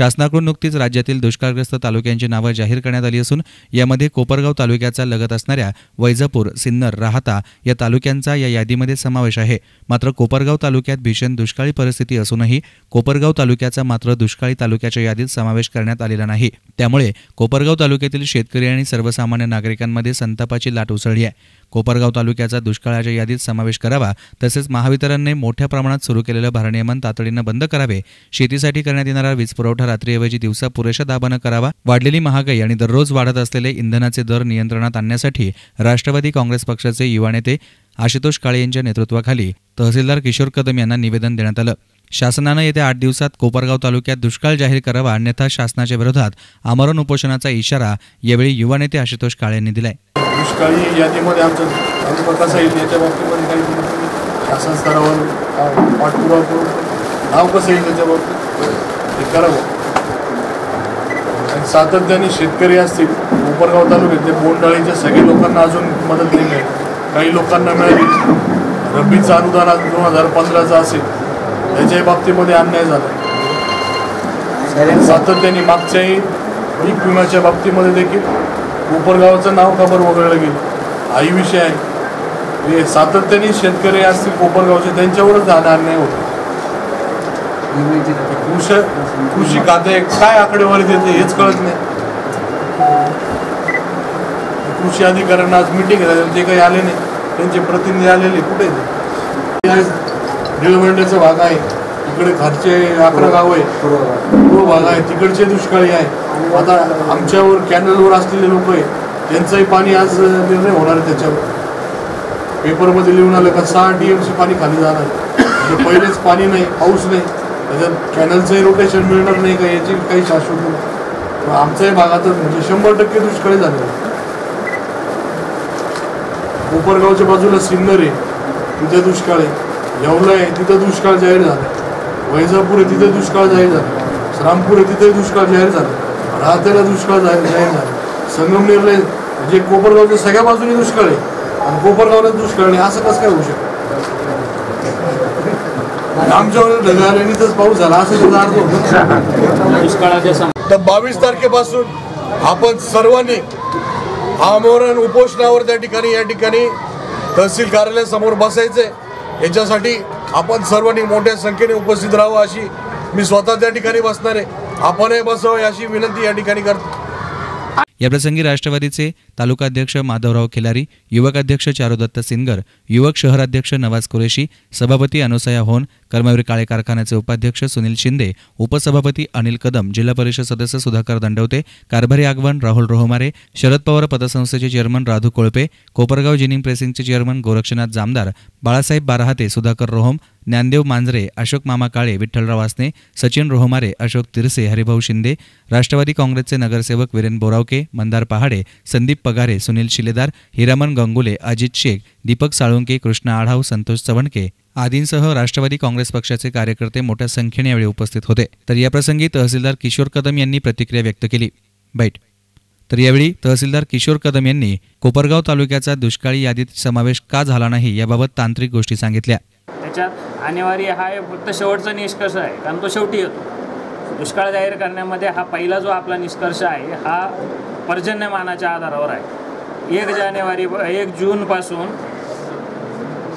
शासनाकडून नुकतीच राज्यातील दुष्काळग्रस्त तालुक्यांची नावं जाहीर करण्यात आली असून यामध्ये कोपरगाव तालुक्याचा लगत असणाऱ्या वैजापूर सिन्नर राहता या तालुक्यांचा या यादीमध्ये समावेश आहे. मात्र कोपरगाव तालुक्यात भीषण दुष्काळी परिस्थिती असूनही कोपरगाव तालुक्याचा मात्र दुष्काळी तालुक्याच्या यादीत समावेश करण्यात आलेला नाही. त्यामुळे कोपरगाव तालुक्यातील शेतकरी आणि सर्वसामान्य नागरिकांमध्ये संतापाची लाट उसळली आहे. कोपरगाव तालुक्याचा दुष्काळाच्या यादीत समावेश करावा तसेच महावितरणने मोठ्या प्रमाणात सुरू केलेलं भारनियमन तातडीनं बंद करावे. शेतीसाठी करण्यात येणारा वीज पुरवठा रात्रीऐवजी दिवसा पुरेशा दाबानं करावा. वाढलेली महागाई आणि दररोज वाढत असलेले इंधनाचे दर नियंत्रणात आणण्यासाठी राष्ट्रवादी काँग्रेस पक्षाचे युवा नेते आशुतोष काळे यांच्या नेतृत्वाखाली तहसीलदार किशोर कदम यांना निवेदन देण्यात आलं. शासनानं येत्या आठ दिवसात कोपरगाव तालुक्यात दुष्काळ जाहीर करावा अन्यथा शासनाच्या विरोधात आमरण उपोषणाचा इशारा यावेळी युवा नेते आशुतोष काळे यांनी दिलाय. दुष्काळी यादीमध्ये आमचं तालुका कसा येईल याच्या बाबतीमध्ये काही शासन स्तरावर पाठपुरावा करून नाव कसं येईल त्याच्या बाबतीत? हे करावं. आणि सातत्याने शेतकरी असतील कोपरगाव तालुक्यातले बोंडाळीच्या सगळ्या लोकांना अजून मदत नाही मिळाली काही लोकांना मिळाली. रब्बीचं अनुदान आज दोन हजार पंधराचं असेल. त्याच्याही बाबतीमध्ये अन्याय झाला. सातत्याने मागच्याही पीक विम्याच्या बाबतीमध्ये देखील कोपरगावचं नाव खबर वगळलं गेलं? आई विषय आहे. हे सातत्याने शेतकरी असतील कोपरगावचे त्यांच्यावरच जाणार अन्याय होतो. कृषी कृषी खाते काय आकडेवारी देते हेच कळत नाही. कृषी अधिकाऱ्यांना आज मिटिंग ते काही आले नाही. त्यांचे प्रतिनिधी आलेले कुठे आहेत? निळवंड्याचा भाग आहे. इकडे खालचे अकरा गाव आहे पूर्व भाग आहे तिकडचे दुष्काळी आहे. आता आमच्यावर कॅनलवर असलेले लोक आहे त्यांचंही पाणी आज निर्णय होणार आहे त्याच्यावर. पेपरमध्ये लिहून आलं का सहा डी एम सी पाणी खाली जाणार म्हणजे पहिलेच पाणी नाही पाऊस नाही. त्याच्यात कॅनलचंही रोटेशन मिळणार नाही का याची काही शाश्वत नाही. आमच्याही भागातच म्हणजे शंभर टक्के दुष्काळी झाले कोपरगावच्या बाजूला सिन्नर आहे तिथे दुष्काळ आहे. येवला आहे तिथं दुष्काळ जाहीर झाला वैजापूर आहे तिथे दुष्काळ जाहीर झाला. श्रामपूर आहे तिथे दुष्काळ जाहीर झाला. राहतेला दुष्काळ जाहीर जाहीर झाला. संगमनेरला म्हणजे कोपरगावच्या सगळ्या बाजूने दुष्काळ आहे. आणि कोपरगावला दुष्काळ नाही. असं कसं काय होऊ शकतं? पाऊस झाला. असं तर बावीस तारखेपासून आपण सर्वांनी आमरण उपोषणावर त्या ठिकाणी या ठिकाणी तहसील कार्यालयासमोर बसायचे याच्यासाठी आपण सर्वांनी मोठ्या संख्येने उपस्थित राहावं अशी मी स्वतः त्या ठिकाणी बसणार आहे. आपणही बसावं अशी विनंती या ठिकाणी करतो. याप्रसंगी राष्ट्रवादीचे तालुकाध्यक्ष माधवराव खिलारी युवक अध्यक्ष चारुदत्त सिनगर युवक शहराध्यक्ष नवाज कुरेशी सभापती अनुसया होन कर्मवीर काळे कारखान्याचे उपाध्यक्ष सुनील शिंदे उपसभापती अनिल कदम जिल्हा परिषद सदस्य सुधाकर दंडवते कारभारी आगवण राहुल रोहमारे शरद पवार पतसंस्थेचे चेअरमन राधू कोळपे कोपरगाव जिनिंग प्रेसिंगचे चेअरमन गोरक्षनाथ जामदार बाळासाहेब बाराहाते सुधाकर रोहम ज्ञानदेव मांजरे अशोक मामा काळे विठ्ठलराव वासने सचिन रोहमारे अशोक तिरसे हरिभाऊ शिंदे राष्ट्रवादी काँग्रेसचे नगरसेवक वीरेन बोरावके मंदार पहाडे संदीप पगारे सुनील शिलेदार हिरामन गंगुले अजित शेख दीपक साळुंके कृष्णा आढाव संतोष चवणके आदींसह राष्ट्रवादी काँग्रेस पक्षाचे कार्यकर्ते मोठ्या संख्येने यावेळी उपस्थित होते. तर याप्रसंगी तहसीलदार किशोर कदम यांनी प्रतिक्रिया व्यक्त केली. बैठ. तर यावेळी तहसीलदार किशोर कदम यांनी कोपरगाव तालुक्याचा दुष्काळी यादीत समावेश का झाला नाही याबाबत तांत्रिक गोष्टी सांगितल्या. त्याच्यात अनिवार्य हा एक फक्त शेवटचा निष्कर्ष आहे कारण तो शेवटी येतो. दुष्काळ जाहीर करण्यामध्ये हा पहिला जो आपला निष्कर्ष आहे हा पर्जन्यमानाच्या आधारावर आहे. एक जानेवारी एक जूनपासून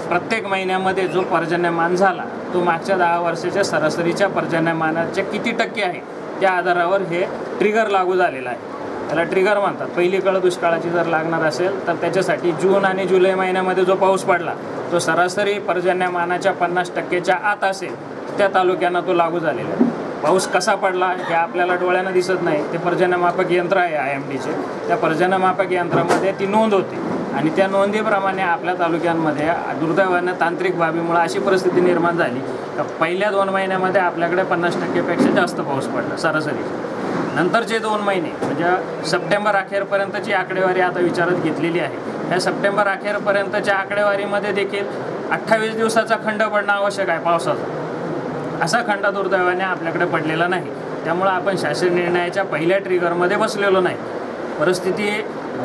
प्रत्येक महिन्यामध्ये जो पर्जन्यमान झाला तो मागच्या दहा वर्षाच्या सरासरीच्या पर्जन्यमानाच्या किती टक्के आहे त्या आधारावर हे ट्रिगर लागू झालेलं आहे. त्याला ट्रिगर म्हणतात पहिली कळ दुष्काळाची जर लागणार असेल तर त्याच्यासाठी जून आणि जुलै महिन्यामध्ये जो पाऊस पडला तो सरासरी पर्जन्यमानाच्या पन्नास टक्केच्या आत असेल. त्या तालुक्यांना तो लागू झालेला आहे. पाऊस कसा पडला हे आपल्याला डोळ्यानं दिसत नाही. ते पर्जन्यमापक यंत्र आहे आय एम डीचे त्या पर्जन्यमापक यंत्रामध्ये ती नोंद होती. आणि त्या नोंदीप्रमाणे आपल्या तालुक्यांमध्ये दुर्दैवानं तांत्रिक बाबीमुळे अशी परिस्थिती निर्माण झाली का पहिल्या दोन महिन्यामध्ये आपल्याकडे पन्नास टक्केपेक्षा जास्त पाऊस पडला सरासरी नंतरचे दोन महिने म्हणजे सप्टेंबर अखेरपर्यंतची आकडेवारी आता विचारात घेतलेली आहे. ह्या सप्टेंबर अखेरपर्यंतच्या आकडेवारीमध्ये देखील अठ्ठावीस दिवसाचा खंड पडणं आवश्यक आहे पावसाचा. असा खंड दुर्दैवाने आपल्याकडे पडलेला नाही. त्यामुळं आपण शासन निर्णयाच्या पहिल्या ट्रिगरमध्ये बसलेलो नाही. परिस्थिती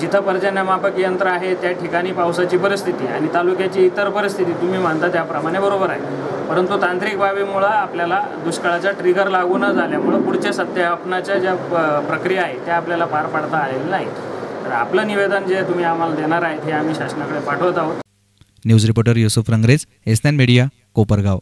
जिथं पर्जन्यमापक यंत्र आहे त्या ठिकाणी पावसाची परिस्थिती आणि तालुक्याची इतर परिस्थिती तुम्ही मानता त्याप्रमाणे बरोबर आहे. परंतु तांत्रिक बाबीमुळं आपल्याला दुष्काळाचा ट्रिगर लागू न झाल्यामुळं पुढच्या सत्यापनाच्या ज्या प्रक्रिया आहे त्या आपल्याला पार पाडता आलेल्या नाहीत. तर आपलं निवेदन जे तुम्ही आम्हाला देणार आहे ते आम्ही शासनाकडे पाठवत आहोत. News reporter Yusuf Rangrez S media Kopargaon.